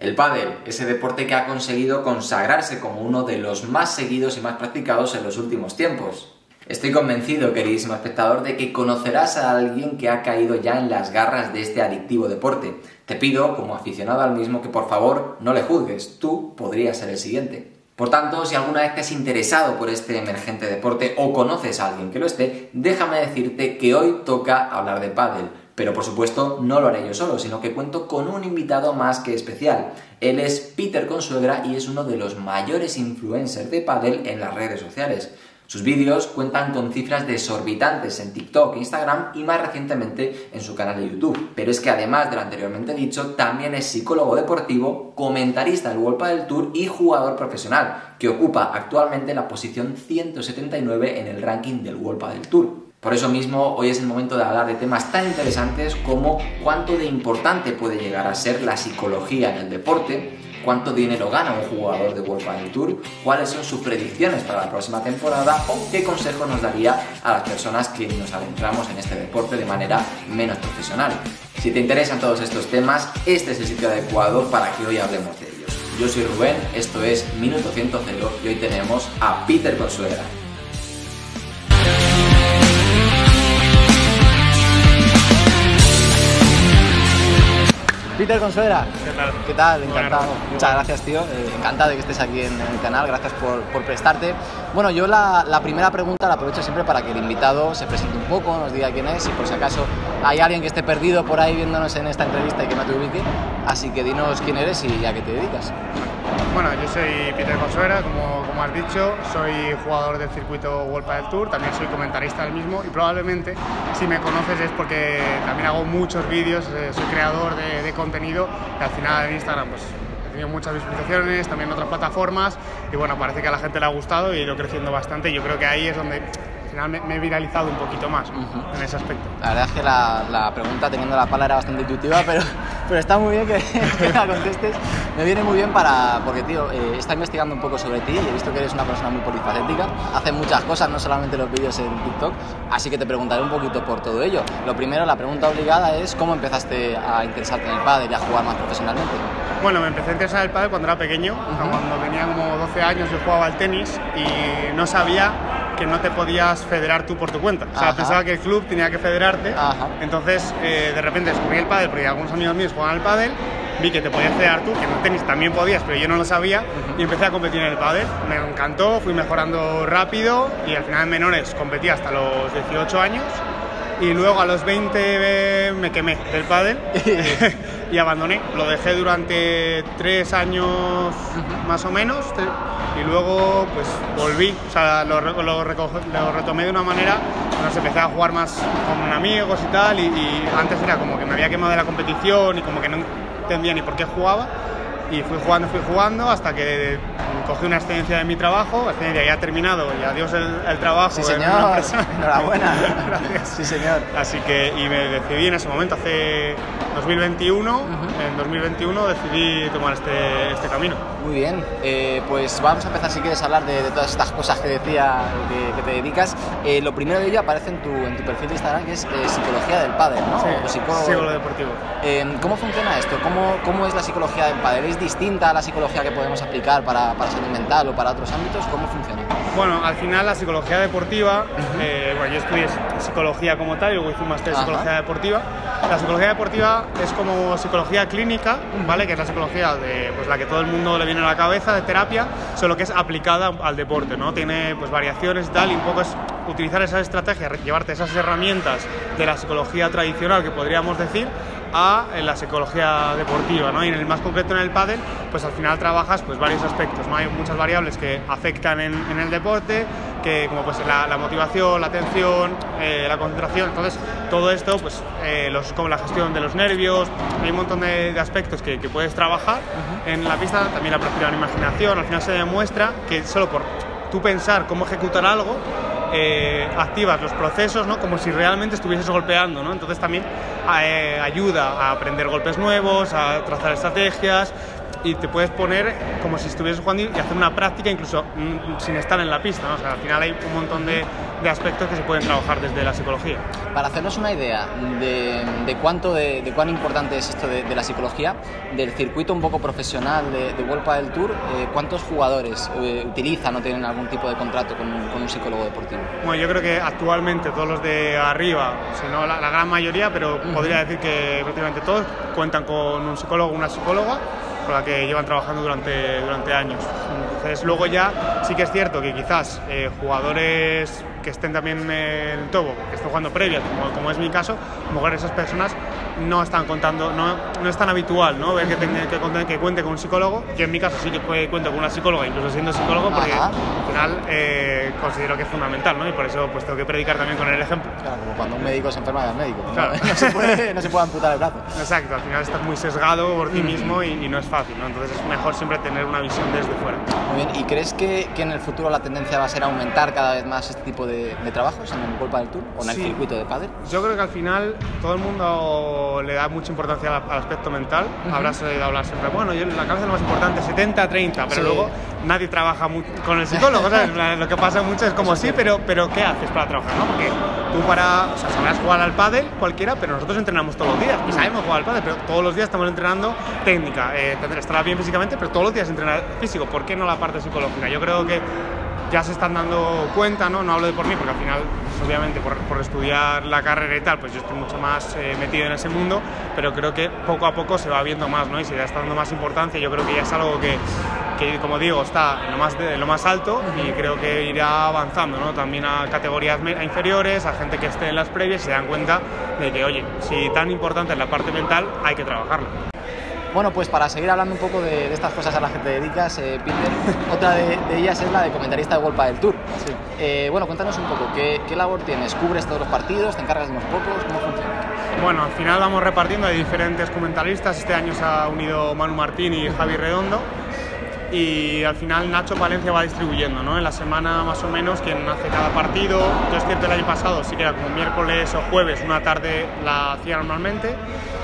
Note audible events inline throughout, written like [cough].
El pádel, ese deporte que ha conseguido consagrarse como uno de los más seguidos y más practicados en los últimos tiempos. Estoy convencido, queridísimo espectador, de que conocerás a alguien que ha caído ya en las garras de este adictivo deporte. Te pido, como aficionado al mismo, que por favor no le juzgues. Tú podrías ser el siguiente. Por tanto, si alguna vez te has interesado por este emergente deporte o conoces a alguien que lo esté, déjame decirte que hoy toca hablar de pádel. Pero por supuesto no lo haré yo solo, sino que cuento con un invitado más que especial. Él es Peter Consuegra y es uno de los mayores influencers de pádel en las redes sociales. Sus vídeos cuentan con cifras desorbitantes en TikTok, Instagram y más recientemente en su canal de YouTube. Pero es que además de lo anteriormente dicho, también es psicólogo deportivo, comentarista del World del Tour y jugador profesional, que ocupa actualmente la posición 179 en el ranking del World del Tour. Por eso mismo, hoy es el momento de hablar de temas tan interesantes como cuánto de importante puede llegar a ser la psicología en el deporte, cuánto dinero gana un jugador de World Padel Tour, cuáles son sus predicciones para la próxima temporada o qué consejo nos daría a las personas que nos adentramos en este deporte de manera menos profesional. Si te interesan todos estos temas, este es el sitio adecuado para que hoy hablemos de ellos. Yo soy Rubén, esto es Minuto 100 y hoy tenemos a Peter Consuegra. Peter Consuegra. ¿Qué tal? ¿Qué tal? Encantado. Muchas gracias, tío. Eh, encantado de que estés aquí en, el canal. Gracias por, prestarte. Bueno, yo la, primera pregunta la aprovecho siempre para que el invitado se presente un poco, nos diga quién es y por si acaso hay alguien que esté perdido por ahí viéndonos en esta entrevista y que no te ubique. Así que dinos quién eres y a qué te dedicas. Bueno, yo soy Peter Consuera, como, como has dicho, soy jugador del circuito World del Tour, también soy comentarista del mismo y probablemente si me conoces es porque también hago muchos vídeos, eh, soy creador de, contenido y al final en Instagram pues he tenido muchas visualizaciones, también en otras plataformas y bueno, parece que a la gente le ha gustado y he ido creciendo bastante y yo creo que ahí es donde me, he viralizado un poquito más en ese aspecto. La verdad es que la, pregunta, teniendo la pala, era bastante intuitiva, pero, pero está muy bien que, [laughs] la contestes. Me viene muy bien para, porque, tío, eh, está investigando un poco sobre ti y he visto que eres una persona muy polifacética. Haces muchas cosas, no solamente los vídeos en TikTok, así que te preguntaré un poquito por todo ello. Lo primero, la pregunta obligada es, ¿cómo empezaste a interesarte en el pádel y a jugar más profesionalmente? Bueno, me empecé a interesar en el pádel cuando era pequeño, cuando tenía como 12 años yo jugaba al tenis y no sabía que no te podías federar tú por tu cuenta. O sea, pensaba que el club tenía que federarte. Entonces, eh, de repente descubrí el pádel porque algunos amigos míos jugaban al pádel. Vi que te podías federar tú, que en el tenis también podías, pero yo no lo sabía. Y empecé a competir en el pádel. Me encantó, fui mejorando rápido y al final en menores competí hasta los 18 años. Y luego a los 20 me quemé del pádel [laughs] y abandoné. Lo dejé durante tres años más o menos y luego pues volví, o sea, lo, lo, retomé de una manera, nos empecé a jugar más con amigos y tal, y, antes era como que me había quemado de la competición y como que no entendía ni por qué jugaba, y fui jugando, fui jugando hasta que cogí una excedencia de mi trabajo, excedencia ya ha terminado y adiós el, el trabajo. Sí, señor, [laughs] enhorabuena. Gracias. Sí, señor. Así que, y me decidí en ese momento, hace 2021, en 2021 decidí tomar este, este camino. Muy bien, eh, pues vamos a empezar si quieres hablar de, todas estas cosas que decía que, te dedicas. Eh, lo primero de ello aparece en tu, en tu perfil de Instagram que es eh, psicología del pádel, ¿no? Sí, psicólogo, deportivo. ¿Cómo funciona esto? ¿Cómo, ¿Cómo es la psicología del pádel? ¿Es distinta a la psicología que podemos aplicar para, para salud mental o para otros ámbitos? ¿Cómo funciona? Bueno, al final la psicología deportiva, bueno, yo estudié psicología como tal y luego hice un máster de psicología deportiva. La psicología deportiva es como psicología clínica, ¿vale? Que es la psicología de pues, la que todo el mundo le viene a la cabeza de terapia, solo que es aplicada al deporte, ¿no? Tiene pues variaciones y tal, y un poco es utilizar esas estrategias, llevarte esas herramientas de la psicología tradicional que podríamos decir a la psicología deportiva, ¿no? Y en el más concreto en el pádel, pues al final trabajas pues varios aspectos, ¿no? Hay muchas variables que afectan en, en el deporte, que como pues la, motivación, la atención, eh, la concentración, entonces todo esto, pues eh, los, como la gestión de los nervios, hay un montón de, aspectos que, que, puedes trabajar en la pista, también la propia imaginación, al final se demuestra que solo por tú pensar cómo ejecutar algo, eh, activas los procesos ¿no? como si realmente estuvieses golpeando. ¿no? Entonces también eh, ayuda a aprender golpes nuevos, a trazar estrategias y te puedes poner como si estuvieses jugando y hacer una práctica incluso mm, sin estar en la pista. ¿no? O sea, al final hay un montón de, de, aspectos que se pueden trabajar desde la psicología. Para hacernos una idea de, de cuánto, de, de, cuán importante es esto de, la psicología, del circuito un poco profesional de, de World del Tour, eh, ¿cuántos jugadores eh, utilizan o tienen algún tipo de contrato con, con, un psicólogo deportivo? Bueno, yo creo que actualmente todos los de arriba, si no la, la gran mayoría, pero uh -huh. podría decir que prácticamente todos cuentan con un psicólogo o una psicóloga con la que llevan trabajando durante, durante años. Entonces, luego ya sí que es cierto que quizás eh, jugadores que estén también en el tobo, que estén jugando previas, como, como, es mi caso, a lo mejor esas personas no están contando, no, no es tan habitual ¿no? ver que, tenga, que, que, cuente con un psicólogo. Yo en mi caso sí que cuento con una psicóloga, incluso siendo psicólogo, porque Ajá. al final eh, considero que es fundamental ¿no? y por eso pues tengo que predicar también con el ejemplo. Claro, como cuando un médico se enferma del médico, claro. [laughs] no, se puede, no se puede amputar el brazo. Exacto, al final estás muy sesgado por ti mismo y, y, no es fácil, ¿no? entonces es mejor siempre tener una visión desde fuera. Muy bien, ¿y crees que, que en el futuro la tendencia va a ser aumentar cada vez más este tipo de, de trabajos en el World del Tour o en el circuito de pádel? Yo creo que al final todo el mundo le da mucha importancia al, al aspecto mental. Uh -huh. Habrás oído hablar siempre, bueno, yo la cabeza es lo más importante, 70-30, pero sí. luego nadie trabaja con el psicólogo, ¿sabes? lo que pasa mucho es como, sí, pero, pero ¿qué haces para trabajar? ¿no? Porque tú para, o sea, sabrás jugar al pádel cualquiera, pero nosotros entrenamos todos los días y sabemos jugar al pádel, pero todos los días estamos entrenando técnica, eh, estará bien físicamente, pero todos los días entrenar físico. ¿Por qué no la parte psicológica? Yo creo que ya se están dando cuenta, ¿no? No hablo de por mí, porque al final, pues, obviamente, por, por, estudiar la carrera y tal, pues yo estoy mucho más eh, metido en ese mundo, pero creo que poco a poco se va viendo más, ¿no? Y se está dando más importancia. Yo creo que ya es algo que, que como digo, está en lo más, de, lo más alto y creo que irá avanzando, ¿no? También a categorías inferiores, a gente que esté en las previas se dan cuenta de que, oye, si tan importante es la parte mental, hay que trabajarla. Bueno, pues para seguir hablando un poco de, de estas cosas a las que te dedicas, eh, Peter, [laughs] otra de, de, ellas es la de comentarista de Golpa del Tour. Sí. Eh, bueno, cuéntanos un poco, ¿qué, ¿qué, labor tienes? ¿Cubres todos los partidos? ¿Te encargas de unos pocos? ¿Cómo funciona? Bueno, al final vamos repartiendo de diferentes comentaristas. Este año se ha unido Manu Martín y Javi Redondo. Y al final Nacho Valencia va distribuyendo, ¿no? En la semana más o menos quien hace cada partido. Yo es cierto el año pasado sí que era como miércoles o jueves, una tarde la hacía normalmente.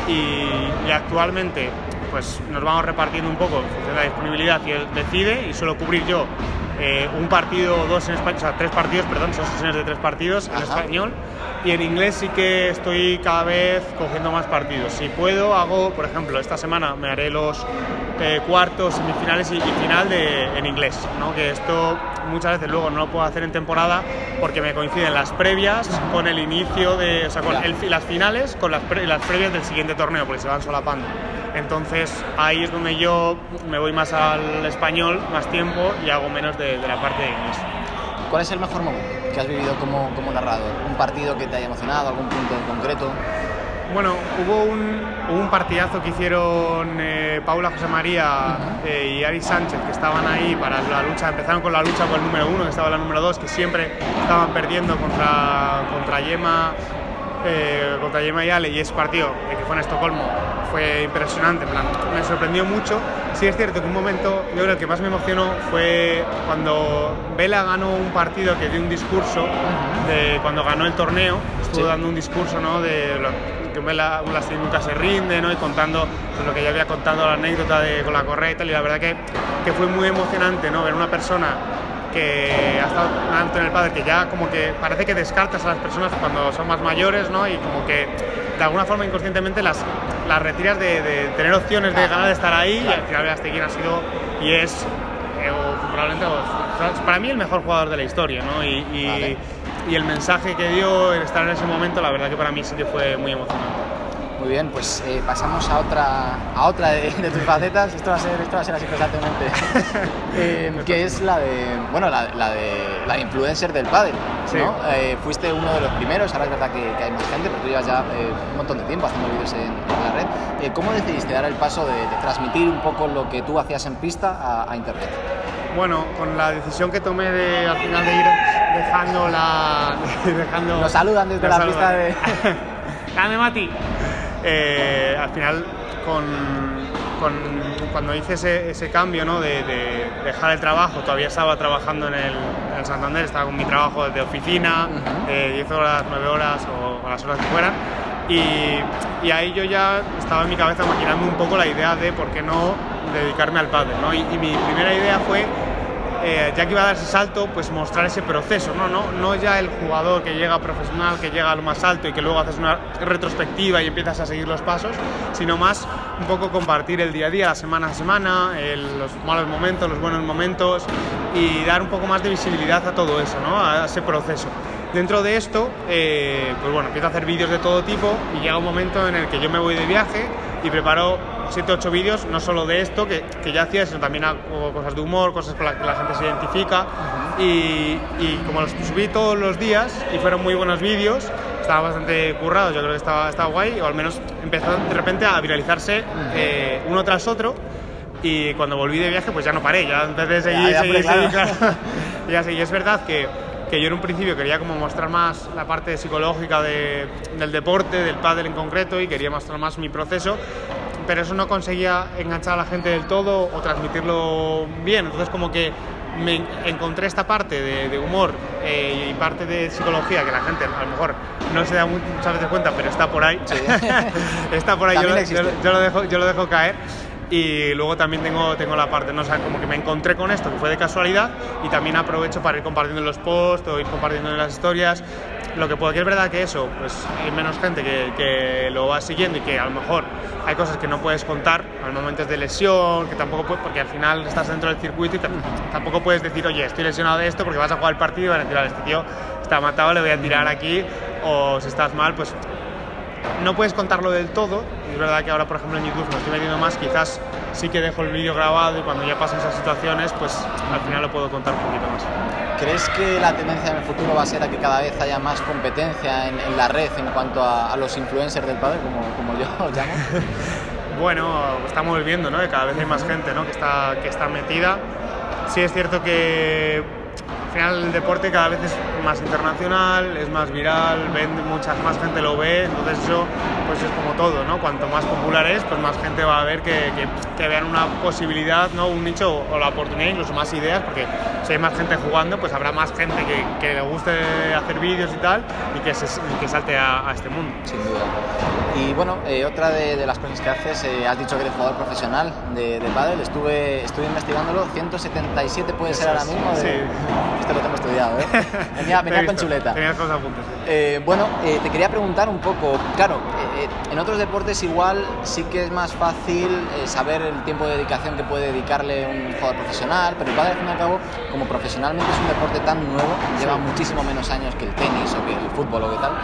Y, y actualmente pues nos vamos repartiendo un poco en función de la disponibilidad y él decide y suelo cubrir yo eh, un partido o dos en español, o sea, tres partidos, perdón, son sesiones de tres partidos en Ajá. español y en inglés sí que estoy cada vez cogiendo más partidos. Si puedo, hago, por ejemplo, esta semana me haré los eh, cuartos, semifinales y, y final de, en inglés, ¿no? que esto muchas veces luego no lo puedo hacer en temporada porque me coinciden las previas con el inicio de, o sea, con el, las finales con las, pre, las previas del siguiente torneo, porque se van solapando. Entonces ahí es donde yo me voy más al español, más tiempo y hago menos de, de la parte de inglés. ¿Cuál es el mejor momento que has vivido como, como narrador? ¿Un partido que te haya emocionado, algún punto en concreto? Bueno, hubo un, un partidazo que hicieron eh, Paula José María uh -huh. eh, y Ari Sánchez, que estaban ahí para la lucha, empezaron con la lucha con el número uno, que estaba la número dos, que siempre estaban perdiendo contra, contra Yema, eh, contra Yema y Ale, y ese partido que fue en Estocolmo fue impresionante, me sorprendió mucho. Sí es cierto que un momento, yo creo el que más me emocionó fue cuando Vela ganó un partido que dio un discurso, de cuando ganó el torneo, estuvo sí. dando un discurso ¿no? de lo, que Vela nunca se rinde, ¿no? y contando pues, lo que ya había contado, la anécdota de, con la correa y tal, y la verdad que, que fue muy emocionante ¿no? ver una persona que ha estado tanto en el padre que ya como que parece que descartas a las personas cuando son más mayores, ¿no? Y como que de alguna forma inconscientemente las, las retiras de, tener opciones de ganar, de estar ahí y al final quién ha sido y es eh, probablemente para mí el mejor jugador de la historia, ¿no? Y. y el mensaje que dio el estar en ese momento, la verdad que para mí sí que fue muy emocionante. Muy bien, pues eh, pasamos a otra, a otra de, de, tus facetas. Esto va a ser, esto va a ser así constantemente. [laughs] eh, que es la de, bueno, la, la, de, la de influencer del pádel. Sí. ¿no? Eh, fuiste uno de los primeros, ahora es verdad que, que hay más gente, pero tú llevas ya eh, un montón de tiempo haciendo vídeos en, en, la red. Eh, ¿Cómo decidiste dar el paso de, de, transmitir un poco lo que tú hacías en pista a, a internet? Bueno, con la decisión que tomé de al final de ir dejando la. [laughs] dejando, Nos saludan desde la pista de. [laughs] ¡Dame, Mati! eh, al final con, con, cuando hice ese, ese cambio ¿no? de, de, dejar el trabajo, todavía estaba trabajando en el, en el Santander, estaba con mi trabajo de oficina, uh -huh. de 10 horas, 9 horas o, o, las horas que fueran, Y, y, ahí yo ya estaba en mi cabeza maquinando un poco la idea de por qué no dedicarme al pádel, ¿no? y, y mi primera idea fue eh, ya que iba a dar ese salto, pues mostrar ese proceso, ¿no? ¿no? No ya el jugador que llega profesional, que llega a lo más alto y que luego haces una retrospectiva y empiezas a seguir los pasos, sino más un poco compartir el día a día, la semana a semana, los malos momentos, los buenos momentos y dar un poco más de visibilidad a todo eso, ¿no? A ese proceso. Dentro de esto, eh, pues bueno, empiezo a hacer vídeos de todo tipo y llega un momento en el que yo me voy de viaje y preparo 7 8 vídeos, no solo de esto que, que, ya hacía, sino también hago cosas de humor, cosas con las que la gente se identifica. y, y, como los subí todos los días y fueron muy buenos vídeos, estaba bastante currado, yo creo que estaba, estaba guay, o al menos empezó de repente a viralizarse eh, uno tras otro. Y cuando volví de viaje, pues ya no paré, ya empecé a seguir, ya, seguir, seguir, claro. [laughs] ya seguí. Es verdad que, que yo en un principio quería como mostrar más la parte psicológica de, del deporte, del pádel en concreto, y quería mostrar más mi proceso, pero eso no conseguía enganchar a la gente del todo o transmitirlo bien. Entonces como que me encontré esta parte de, de humor eh, y parte de psicología que la gente a lo mejor no se da muchas veces cuenta, pero está por ahí. Sí. [laughs] está por ahí, yo, yo, yo, lo dejo, yo lo dejo caer. Y luego también tengo, tengo la parte, ¿no? o sea, como que me encontré con esto, que fue de casualidad, y también aprovecho para ir compartiendo los posts o ir compartiendo las historias. Lo que puedo que es verdad que eso, pues hay menos gente que, que, lo va siguiendo y que a lo mejor hay cosas que no puedes contar al momento de lesión, que tampoco puedes, porque al final estás dentro del circuito y tampoco puedes decir, oye, estoy lesionado de esto porque vas a jugar el partido y van a decir, este tío está matado, le voy a tirar aquí, o si estás mal, pues no puedes contarlo del todo. Es verdad que ahora, por ejemplo, en YouTube me estoy metiendo más, quizás sí que dejo el vídeo grabado y cuando ya pasan esas situaciones, pues al final lo puedo contar un poquito más. ¿Crees que la tendencia en el futuro va a ser a que cada vez haya más competencia en, en la red en cuanto a, a, los influencers del padre, como, como yo los llamo? [laughs] bueno, estamos viendo ¿no? que cada vez hay más gente ¿no? que, está, que está metida. Sí es cierto que final el deporte cada vez es más internacional, es más viral, ven, mucha más gente lo ve, entonces eso pues es como todo, ¿no? Cuanto más popular es, pues más gente va a ver que, que, que vean una posibilidad, ¿no? Un nicho o la oportunidad, incluso más ideas, porque si hay más gente jugando, pues habrá más gente que, que le guste hacer vídeos y tal, y que, se, que salte a, a, este mundo. Sin duda. Y bueno, eh, otra de, de, las cosas que haces, eh, has dicho que eres jugador profesional de, de pádel, estuve, estuve investigándolo, 177 puede Eso ser ahora mismo. De... Sí. Este lo tengo estudiado, ¿eh? [laughs] Venía, venía con chuleta. Tenías cosas apuntes. Sí. Eh, bueno, te quería preguntar un poco, claro, en otros deportes igual sí que es más fácil saber el tiempo de dedicación que puede dedicarle un jugador profesional, pero el pádel al fin y al cabo, como profesionalmente es un deporte tan nuevo, sí. lleva muchísimo menos años que el tenis o que el fútbol o que tal,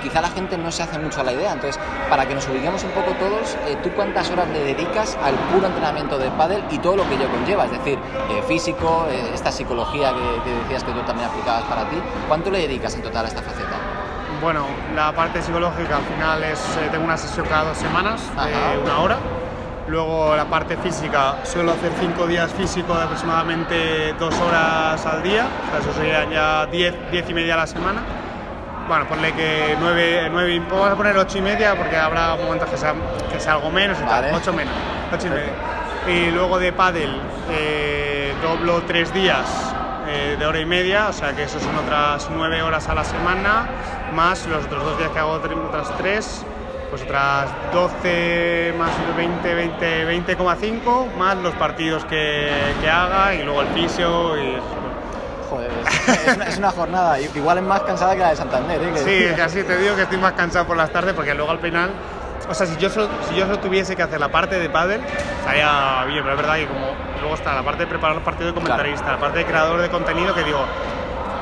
quizá la gente no se hace mucho a la idea. Entonces, para que nos ubiquemos un poco todos, ¿tú cuántas horas le dedicas al puro entrenamiento de pádel y todo lo que ello conlleva? Es decir, físico, esta psicología que, que decías que tú también aplicabas para ti, ¿cuánto le dedicas en total a esta faceta? Bueno, la parte psicológica al final es, eh, tengo una sesión cada dos semanas de una hora. Luego la parte física, suelo hacer cinco días físico de aproximadamente dos horas al día, o sea, eso sería ya diez, diez y media a la semana. Bueno, ponle que nueve, nueve, vamos a poner ocho y media porque habrá momentos que sea, que sea algo menos y vale. tal, ocho menos, ocho y media. Y luego de pádel, eh, doblo tres días eh, de hora y media, o sea que eso son otras nueve horas a la semana, más los otros dos días que hago otras tres, pues otras 12 más 20, 20, 20,5, más los partidos que, que, haga y luego el fisio y... Joder, es una, es una, jornada, igual es más cansada que la de Santander, ¿eh? Sí, casi te digo que estoy más cansado por las tardes porque luego al final o sea, si yo, solo, si yo solo tuviese que hacer la parte de pádel, estaría bien, pero es verdad que como luego está la parte de preparar los partidos de comentarista, claro. la parte de creador de contenido, que digo,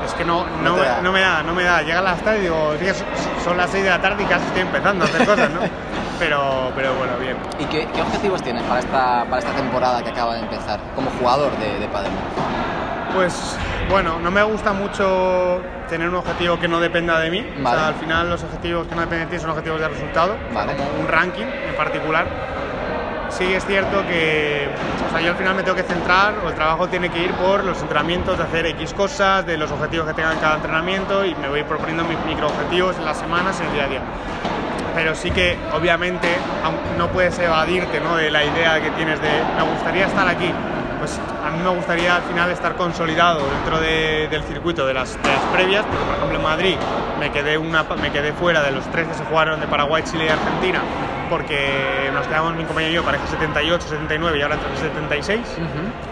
es que no, no, no, no me da, no me da. Llega las tardes y digo, son las 6 de la tarde y casi estoy empezando a hacer cosas, ¿no? [laughs] Pero, pero bueno, bien. ¿Y qué, qué, objetivos tienes para esta, para esta temporada que acaba de empezar como jugador de, de pádel? Pues bueno, no me gusta mucho tener un objetivo que no dependa de mí. Vale. O sea, al final los objetivos que no dependen de ti son objetivos de resultado, vale. como un ranking en particular. Sí es cierto que yo al final me tengo que centrar, o el trabajo tiene que ir por los entrenamientos, de hacer X cosas, de los objetivos que tenga en cada entrenamiento y me voy proponiendo mis micro objetivos en las semanas, en el día a día. Pero sí que obviamente no puedes evadirte ¿no? de la idea que tienes de me gustaría estar aquí, pues a mí me gustaría al final estar consolidado dentro del circuito de las, previas, porque por ejemplo en Madrid me quedé, una, me quedé fuera de los tres que se jugaron de Paraguay, Chile y Argentina, porque nos quedamos mi compañero y yo para que 78, 79 y ahora 76.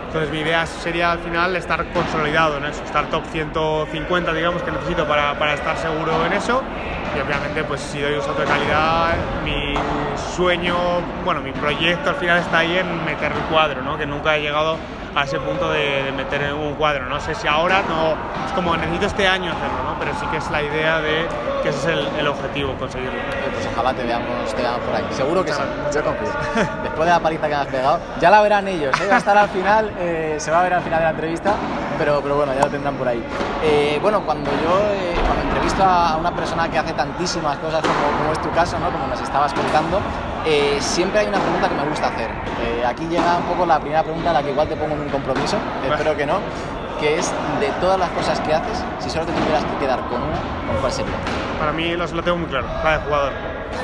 Entonces mi idea sería al final estar consolidado en eso, estar top 150 digamos que necesito para, para estar seguro en eso y obviamente pues si doy un salto de calidad mi sueño, bueno mi proyecto al final está ahí en meter el cuadro, nunca he llegado a ese punto de, meter en un cuadro. No sé si ahora no, es como necesito este año hacerlo, ¿no? pero sí que es la idea de que ese es el, objetivo, conseguirlo. pues ojalá te veamos, te veamos por ahí. Seguro que sí, yo confío. [laughs] Después de la paliza que has pegado, ya la verán ellos, ¿eh? va a estar al final, eh, se va a ver al final de la entrevista, pero, pero bueno, ya lo tendrán por ahí. Eh, bueno, cuando yo eh, cuando entrevisto a una persona que hace tantísimas cosas como, como es tu caso, ¿no? como nos estabas contando, eh, siempre hay una pregunta que me gusta hacer. Eh, aquí llega un poco la primera pregunta a la que igual te pongo en un compromiso, espero que no, que es de todas las cosas que haces, si solo te tuvieras que quedar con una, ¿con cuál sería? Para mí lo, lo tengo muy claro, la de jugador.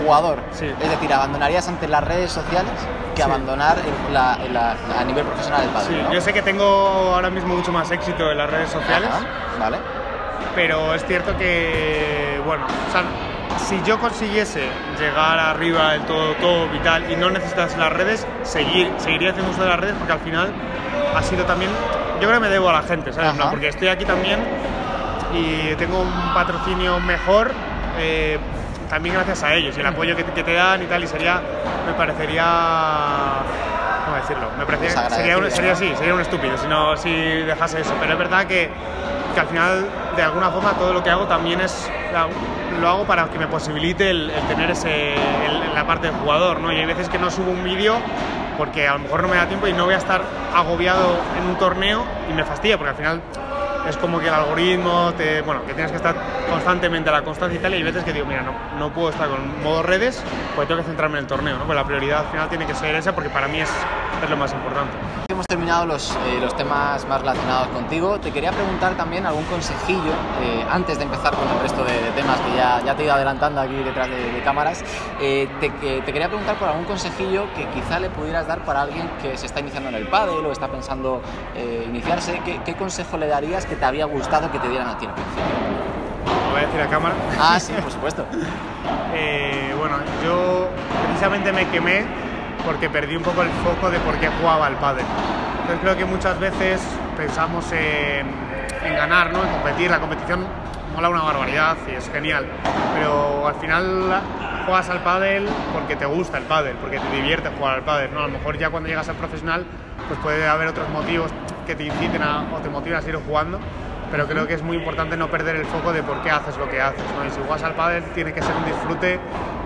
Jugador, sí. es decir, abandonarías ante las redes sociales que abandonar a nivel profesional el padre. Sí, yo sé que tengo ahora mismo mucho más éxito en las redes sociales. vale. Pero es cierto que, bueno, o sea, si yo consiguiese llegar arriba del todo, todo vital y no necesitas las redes, seguir, seguiría haciendo uso de las redes porque al final ha sido también, yo creo que me debo a la gente, ¿sabes? porque estoy aquí también y tengo un patrocinio mejor. Eh, también gracias a ellos y el apoyo que, te dan y tal, y sería, me parecería, ¿cómo decirlo? Me parecería, sería, un, sería así, sería un estúpido si, no, si dejase eso, pero es verdad que, que al final, de alguna forma, todo lo que hago también es lo hago para que me posibilite el, tener ese, la parte de jugador, ¿no? Y hay veces que no subo un vídeo porque a lo mejor no me da tiempo y no voy a estar agobiado en un torneo y me fastidia, porque al final es como que el algoritmo, bueno, que tienes que estar constantemente a la constancia y tal, y hay veces que digo, mira, no, no puedo estar con modo redes, pues tengo que centrarme en el torneo, ¿no? Pues la prioridad al final tiene que ser esa, porque para mí es, es lo más importante. Hemos terminado los, eh, los, temas más relacionados contigo. Te quería preguntar también algún consejillo, eh, antes de empezar con el resto de, temas que ya, ya, te he ido adelantando aquí detrás de, cámaras, eh, te, te, quería preguntar por algún consejillo que quizá le pudieras dar para alguien que se está iniciando en el pádel o está pensando iniciarse. ¿Qué, ¿Qué consejo le darías que te había gustado que te dieran a ti principio? Lo voy a decir a cámara. Ah, sí, por supuesto. [laughs] eh, bueno, yo precisamente me quemé porque perdí un poco el foco de por qué jugaba al pádel. Entonces creo que muchas veces pensamos en, en ganar, ¿no? en competir. La competición mola una barbaridad y es genial, pero al final juegas al pádel porque te gusta el pádel, porque te divierte jugar al pádel, ¿no? A lo mejor ya cuando llegas al profesional pues puede haber otros motivos que te inciten a, o te motiven a seguir jugando, pero creo que es muy importante no perder el foco de por qué haces lo que haces. ¿no? Y si juegas al pádel tiene que ser un disfrute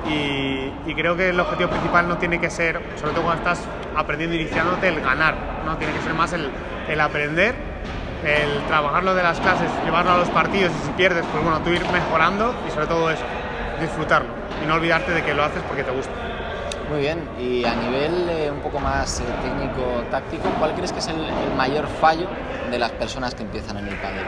y, creo que el objetivo principal no tiene que ser, sobre todo cuando estás aprendiendo, iniciándote, el ganar, ¿no? tiene que ser más el, el aprender, el trabajarlo de las clases, llevarlo a los partidos y si pierdes, pues bueno, tú ir mejorando y sobre todo eso, disfrutarlo y no olvidarte de que lo haces porque te gusta. Muy bien, y a nivel eh, un poco más eh, técnico-táctico, ¿cuál crees que es el, mayor fallo de las personas que empiezan en el pádel?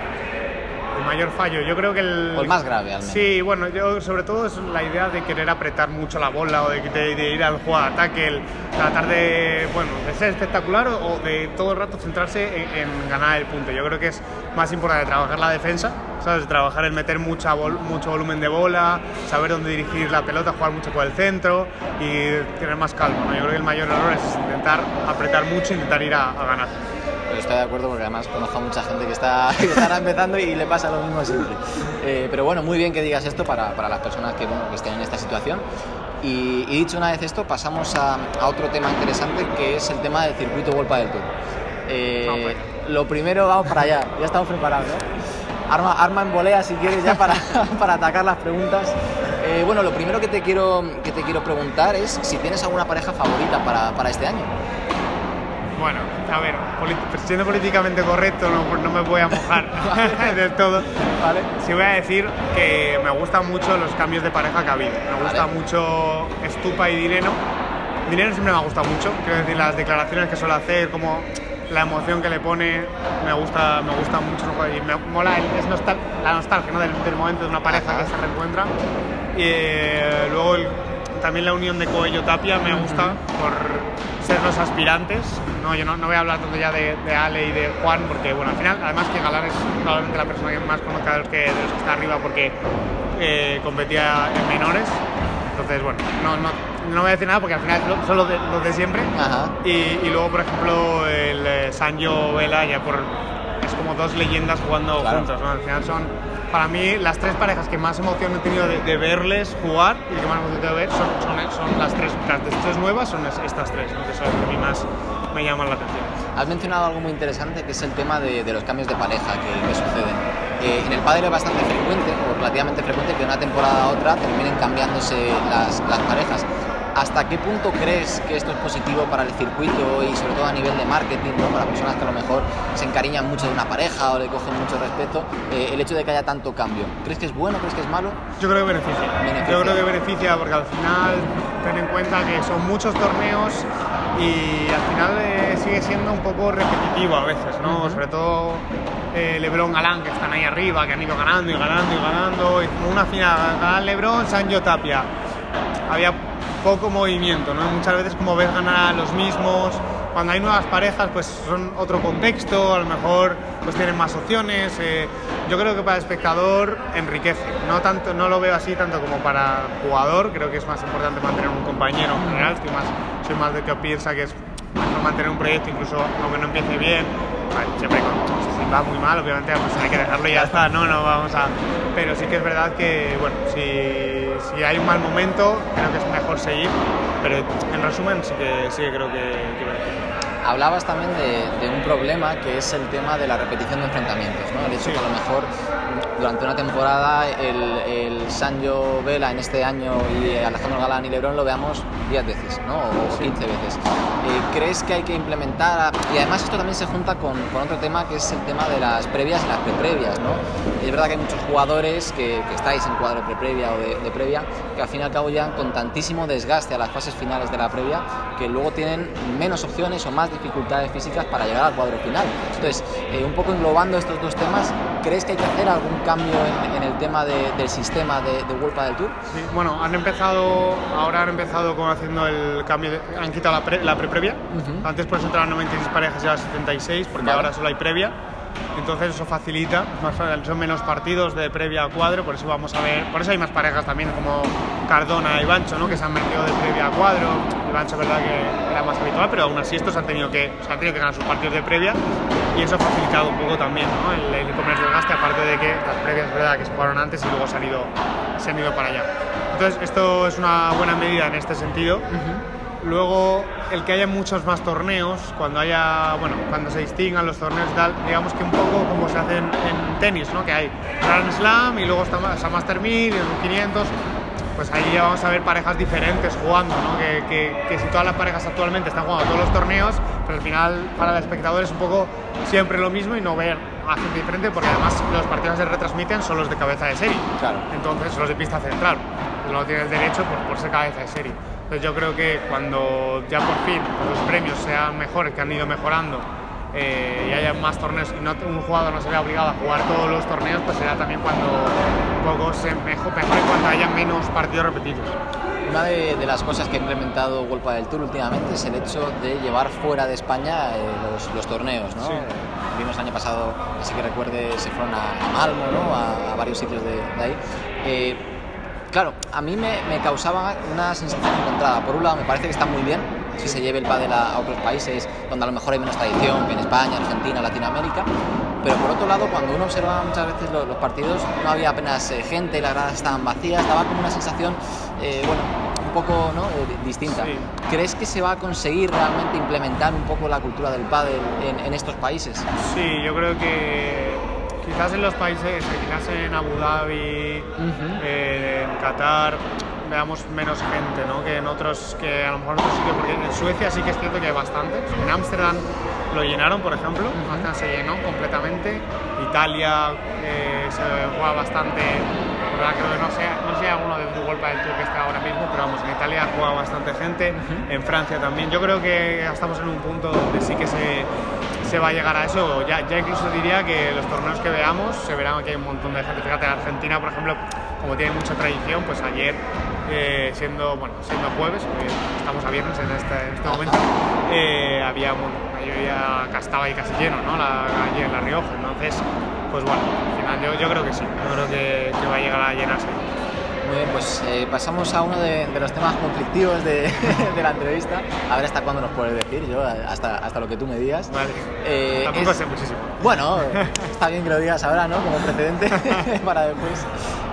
El mayor fallo, yo creo que el... O el más grave, al menos. Sí, bueno, yo sobre todo es la idea de querer apretar mucho la bola o de, ir al juego de ataque, el tratar de, bueno, de ser espectacular o, de todo el rato centrarse en, en, ganar el punto. Yo creo que es más importante trabajar la defensa, ¿sabes? Trabajar en meter mucha mucho volumen de bola, saber dónde dirigir la pelota, jugar mucho por el centro y tener más calma. ¿no? Yo creo que el mayor error es intentar apretar mucho e intentar ir a, ganar. Pero estoy de acuerdo porque además conozco a mucha gente que está, [laughs] empezando y le pasa lo mismo siempre. Eh, pero bueno, muy bien que digas esto para, para las personas que, bueno, que estén en esta situación. Y, dicho una vez esto, pasamos a, a, otro tema interesante que es el tema del circuito Golpa del Tour. Eh, lo primero, vamos para allá, ya estamos preparados. Arma, arma en volea si quieres ya para, [laughs] para atacar las preguntas. Eh, bueno, lo primero que te, quiero, que te quiero preguntar es si tienes alguna pareja favorita para, para este año. Bueno, a ver, siendo políticamente correcto, no, no me voy a mojar [laughs] del todo. ¿Vale? Sí voy a decir que me gustan mucho los cambios de pareja que ha habido. Me gusta mucho Estupa y Dinero. Dinero siempre me ha gustado mucho, quiero decir, las declaraciones que suele hacer, como la emoción que le pone me gusta, me gusta mucho y me mola es la nostalgia ¿no? del, momento de una pareja que se reencuentra y eh, luego también la unión de Coello Tapia me gusta por ser los aspirantes. No, yo no, no voy a hablar tanto ya de, de, Ale y de Juan, porque bueno, al final, además que Galán es probablemente la persona que más conozca de los que, de los que está arriba porque eh, competía en menores. Entonces, bueno, no, no, no voy a decir nada porque al final son los de, los de siempre. Ajá. Y, y, luego, por ejemplo, el eh, Sanjo Vela, ya por, es como dos leyendas jugando Claro. juntos. ¿no? Al final son, para mí, las tres parejas que más emoción he tenido de, de verles jugar y que más emoción tengo de ver son, son, son las tres. Las tres nuevas son es- estas tres, ¿no? que son las que a mí más me llaman la atención. Has mencionado algo muy interesante que es el tema de, de los cambios de pareja que, que suceden. Eh, en el pádel es bastante frecuente, o relativamente frecuente, que de una temporada a otra terminen cambiándose las, las parejas. ¿Hasta qué punto crees que esto es positivo para el circuito y sobre todo a nivel de marketing, ¿no? para personas que a lo mejor se encariñan mucho de una pareja o le cogen mucho respeto, eh, el hecho de que haya tanto cambio? ¿Crees que es bueno, crees que es malo? Yo creo que beneficia. Beneficia. Yo creo que beneficia porque al final ten en cuenta que son muchos torneos y al final eh, sigue siendo un poco repetitivo a veces, ¿no? Ujú. Sobre todo eh, Lebron Galán que están ahí arriba, que han ido ganando y ganando y ganando. Y una final, Galán Lebron, Sancho Tapia. Había poco movimiento, ¿no? Muchas veces como ves ganar a los mismos. Cuando hay nuevas parejas, pues son otro contexto, a lo mejor pues tienen más opciones. eh, yo creo que para el espectador enriquece. No, tanto, no lo veo así tanto como para jugador, creo que es más importante mantener un compañero en general. Estoy más, soy más de que piensa que es mejor mantener un proyecto, incluso aunque no empiece bien. Vale, siempre con, si va muy mal, obviamente pues hay que dejarlo y ya está, no, no vamos a... Pero sí que es verdad que, bueno, si, si hay un mal momento, creo que es mejor seguir, pero en resumen sí que, sí que creo que, que. Hablabas también de, de un problema que es el tema de la repetición de enfrentamientos, ¿no? El hecho Sí. que a lo mejor durante una temporada el, el Sancho Vela en este año y Alejandro Galán y Lebron lo veamos 10 veces, ¿no? O 15 veces. Eh, ¿Crees que hay que implementar? Y además esto también se junta con, con otro tema que es el tema de las previas y las preprevias, ¿no? Es verdad que hay muchos jugadores que, que estáis en cuadro preprevia o de, de previa que al fin y al cabo llegan con tantísimo desgaste a las fases finales de la previa que luego tienen menos opciones o más dificultades físicas para llegar al cuadro final. Entonces, eh, un poco englobando estos dos temas, ¿crees que hay que hacer algún cambio en, en el tema de- del sistema de, de World del Tour? Sí, bueno, han empezado, ahora han empezado con haciendo el cambio, de- han quitado la, pre, la pre-previa. Antes por eso entraban 96 parejas y ahora 76, porque Vale. ahora solo hay previa. Entonces eso facilita, fácil, son menos partidos de previa a cuadro, por eso vamos a ver, por eso hay más parejas también como Cardona y Bancho, ¿no? que se han metido de previa a cuadro. Bancho es verdad que era más habitual, pero aún así estos han tenido que, o sea, han tenido que ganar sus partidos de previa y eso ha facilitado un poco también ¿no? el, el comer desgaste, aparte de que las previas verdad que se jugaron antes y luego se han ido, se han ido para allá. Entonces esto es una buena medida en este sentido. Luego, el que haya muchos más torneos, cuando haya, bueno, cuando se distingan los torneos y tal, digamos que un poco como se hace en, en tenis, ¿no? Que hay Grand Slam y luego está ma- está Master 1000 y los 500, pues ahí ya vamos a ver parejas diferentes jugando, ¿no? Que, que- que si todas las parejas actualmente están jugando todos los torneos, pero al final para el espectador es un poco siempre lo mismo y no ver a gente diferente, porque además los partidos que se retransmiten son los de cabeza de serie. Claro. Entonces, los de pista central. No tienes derecho por, por ser cabeza de serie. Entonces, yo creo que cuando ya por fin los premios sean mejores, que han ido mejorando, eh, y haya más torneos y no, un jugador no se vea obligado a jugar todos los torneos, pues será también cuando un poco se mejor, mejore cuando haya menos partidos repetidos. Una de, de las cosas que ha implementado World del Tour últimamente es el hecho de llevar fuera de España eh, los, los torneos, ¿no? Sí. Vimos el año pasado, así que recuerde, se fueron a, a Malmo, ¿no? A, a varios sitios de, de ahí. Eh, claro, a mí me, me causaba una sensación encontrada. Por un lado, me parece que está muy bien que se lleve el pádel a, a otros países donde a lo mejor hay menos tradición, que en España, Argentina, Latinoamérica. Pero por otro lado, cuando uno observaba muchas veces los, los partidos, no había apenas eh, gente, las gradas estaban vacías, daba como una sensación, eh, bueno, un poco ¿no? Eh, di- distinta. Sí. ¿Crees que se va a conseguir realmente implementar un poco la cultura del pádel en, en estos países? Sí, yo creo que quizás en los países, quizás en Abu Dhabi, eh, en Qatar, veamos menos gente, ¿no? Que en otros, que a lo mejor en otros sitios, porque en Suecia sí que es cierto que hay bastantes. En Ámsterdam lo llenaron, por ejemplo, Ámsterdam se llenó completamente. Italia eh, se juega bastante, verdad creo que no sé, no sé alguno de World del Tour que esté ahora mismo, pero vamos, en Italia juega bastante gente, en Francia también. Yo creo que estamos en un punto donde sí que se, se va a llegar a eso. Ya, ya incluso diría que los torneos que veamos se verán que hay un montón de gente. Fíjate, en Argentina, por ejemplo, como tiene mucha tradición, pues ayer eh, siendo, bueno, siendo jueves, estamos a viernes en este, en este momento, eh, había, bueno, ya estaba ahí casi lleno, ¿no? La, allí en La Rioja, entonces, pues bueno, al final yo, yo creo que sí, yo creo que, que va a llegar a llenarse. Muy bien, pues eh, pasamos a uno de, los temas conflictivos de, [laughs] de, la entrevista. A ver hasta cuándo nos puedes decir, yo hasta, hasta lo que tú me digas. Vale. Eh, Tampoco sé muchísimo. Bueno, [laughs] está bien que lo digas ahora, ¿no? Como precedente [laughs] para después.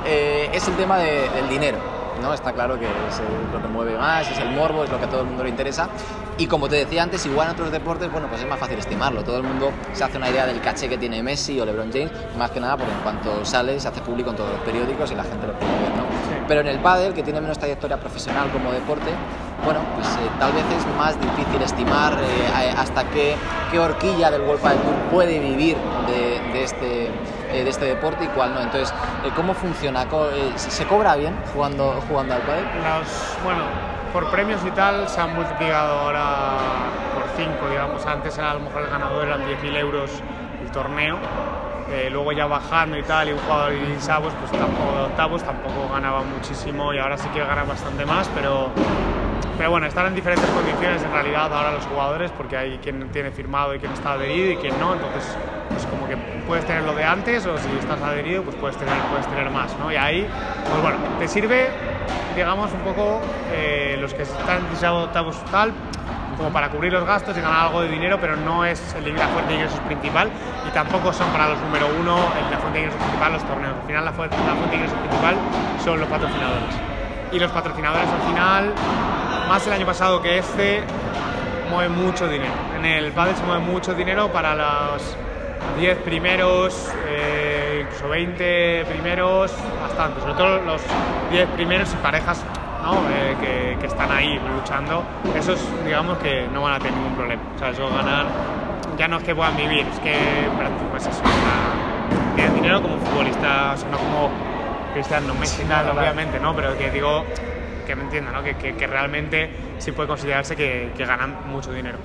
Eh, es el tema del dinero. ¿no? Está claro que es lo que mueve más, es el morbo, es lo que a todo el mundo le interesa. Y como te decía antes, igual en otros deportes, bueno, pues es más fácil estimarlo. Todo el mundo se hace una idea del caché que tiene Messi o LeBron James, más que nada porque en cuanto sale se hace público en todos los periódicos y la gente lo puede. Pero en el pádel, que tiene menos trayectoria profesional como deporte, bueno, pues eh, tal vez es más difícil estimar eh, hasta qué, qué, horquilla del World Padel Tour puede vivir de, este, eh, de este deporte y cuál no. Entonces, ¿cómo funciona? ¿Se cobra bien jugando, jugando al pádel? bueno, por premios y tal se han multiplicado ahora por 5, digamos. Antes era, a lo mejor el ganador eran 10.000 euros el torneo. Luego ya bajando y tal, y un jugador y sabos, pues tampoco, octavos tampoco ganaba muchísimo y ahora sí que gana bastante más, pero pero bueno, están en diferentes condiciones en realidad ahora los jugadores, porque hay quien tiene firmado y quien está adherido y quien no, entonces es como que puedes tener lo de antes o si estás adherido pues puedes tener, puedes tener más, ¿no? Y ahí, pues bueno, te sirve, digamos, un poco eh, los que están octavos tal, como para cubrir los gastos y ganar algo de dinero, pero no es la fuente de ingresos principal y tampoco son para los número uno la fuente de ingresos principal los torneos. Al final la fuente, la fuente de ingresos principal son los patrocinadores. Y los patrocinadores al final más el año pasado que este, mueve mucho dinero. En el pádel se mueve mucho dinero para los 10 primeros, eh, incluso 20 primeros, bastante. Sobre todo los 10 primeros y parejas eh, que, están ahí luchando. Esos, digamos que no van a tener ningún problema. O sea, eso ganar, ya no es que puedan vivir, es que pues eso, tienen dinero como futbolista, o no como Cristiano Messi, nada, obviamente, ¿no? Pero que digo que me entienda, ¿no? que, que, realmente sí puede considerarse que, que ganan mucho dinero.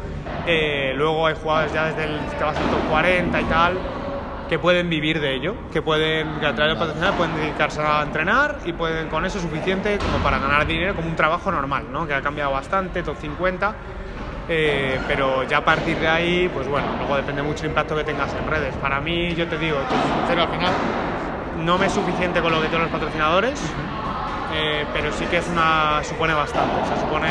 Eh, luego hay jugadores ya desde el que vas 40 y tal que pueden vivir de ello, que pueden, que a través patrocinador pueden dedicarse a entrenar y pueden con eso suficiente como para ganar dinero como un trabajo normal, ¿no? que ha cambiado bastante, top 50. Eh, pero ya a partir de ahí, pues bueno, luego depende mucho el impacto que tengas en redes. Para mí, yo te digo, sincero, al final no me es suficiente con lo que tienen los patrocinadores. Eh, pero sí que es una, supone bastante, se supone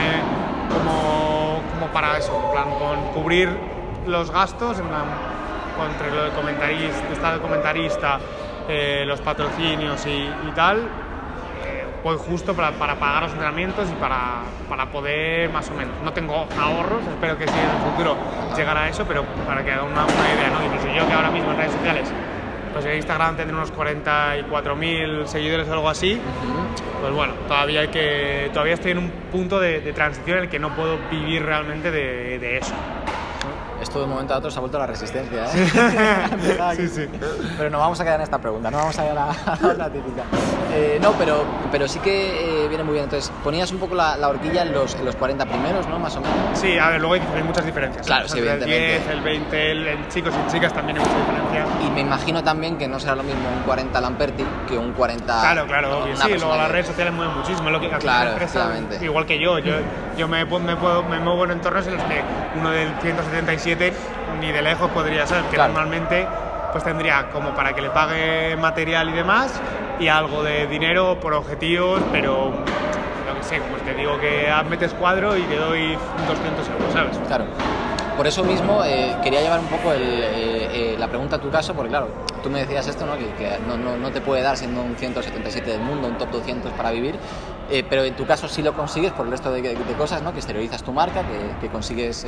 como, como para eso, en plan, con cubrir los gastos, en plan, entre lo de comentarista, estado de comentarista, eh, los patrocinios y, y tal, eh, pues justo para, para, pagar los entrenamientos y para, para, poder más o menos. No tengo ahorros, espero que sí en el futuro llegar a eso, pero para que haga una, una idea, ¿no? Incluso yo que ahora mismo en redes sociales pues en Instagram tendré unos 44.000 seguidores o algo así, pues bueno, todavía, hay que, todavía estoy en un punto de, transición en el que no puedo vivir realmente de, de eso esto de un momento a otro se ha vuelto la resistencia, ¿eh? sí, [laughs] sí. Pero no vamos a quedar en esta pregunta, no vamos a ir a la, [laughs] otra típica. Eh, no, pero, pero sí que eh, viene muy bien. Entonces, ponías un poco la, horquilla en los, en los 40 primeros, ¿no? Más o menos. Sí, a ver, luego hay, muchas diferencias. Claro, sí, evidentemente. El 10, el 20, el, chicos y chicas también hay mucha diferencia. Y me imagino también que no será lo mismo un 40 Lamperti que un 40... Claro, claro, sí, luego las redes sociales mueven muchísimo. Lo que, claro, Igual que yo, yo, yo me, me, puedo, me muevo en entornos en los que uno del 177 ni de lejos podría ser, que normalmente pues tendría como para que le pague material y demás y algo de dinero por objetivos, pero lo que sé, pues te digo que metes cuadro y te doy 200 euros, ¿sabes? Claro. Por eso mismo eh, quería llevar un poco el, eh, eh, la pregunta a tu caso, porque claro, tú me decías esto, ¿no? que, no, no, no, te puede dar siendo un 177 del mundo, un top 200 para vivir, pero en tu caso sí lo consigues por el resto de, cosas, ¿no? que exteriorizas tu marca, que, consigues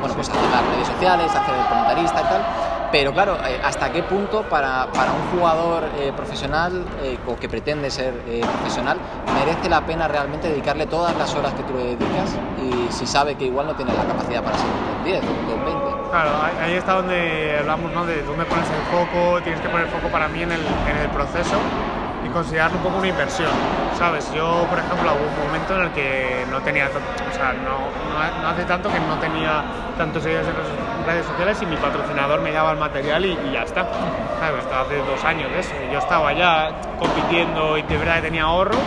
bueno, pues hacer redes sociales, hacer el comentarista y tal. Pero claro, ¿hasta qué punto para, para un jugador profesional o que pretende ser profesional merece la pena realmente dedicarle todas las horas que tú le dedicas y si sabe que igual no tiene la capacidad para ser un 10? Claro, ahí está donde hablamos ¿no? de dónde pones el foco, tienes que poner el foco para mí en el, en el proceso y considerarlo un poco una inversión, ¿sabes? Yo, por ejemplo, hubo un momento en el que no tenía, o sea, no, hace tanto que no tenía tantos seguidores en redes sociales y mi patrocinador me daba el material y, ya está, ¿sabes? Hasta hace dos años de eso, yo estaba ya compitiendo y de verdad tenía ahorros